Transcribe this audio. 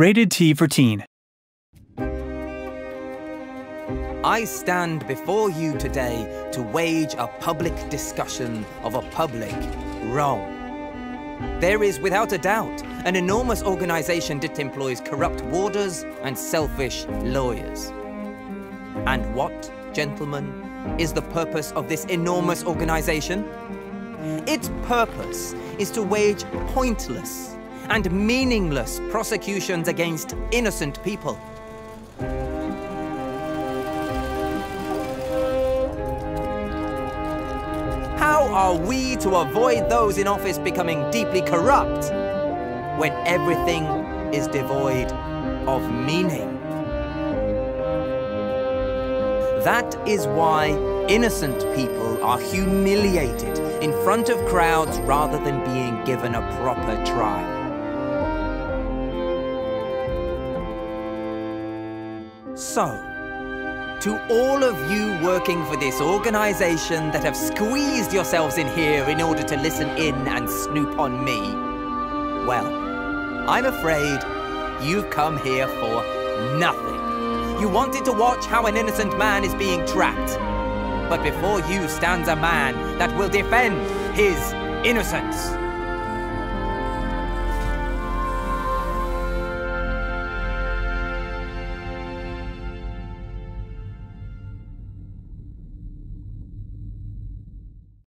Rated T for Teen. I stand before you today to wage a public discussion of a public wrong. There is, without a doubt, an enormous organization that employs corrupt warders and selfish lawyers. And what, gentlemen, is the purpose of this enormous organization? Its purpose is to wage pointless and meaningless prosecutions against innocent people. How are we to avoid those in office becoming deeply corrupt when everything is devoid of meaning? That is why innocent people are humiliated in front of crowds rather than being given a proper trial. So, to all of you working for this organization that have squeezed yourselves in here in order to listen in and snoop on me, well, I'm afraid you've come here for nothing. You wanted to watch how an innocent man is being trapped. But before you stands a man that will defend his innocence.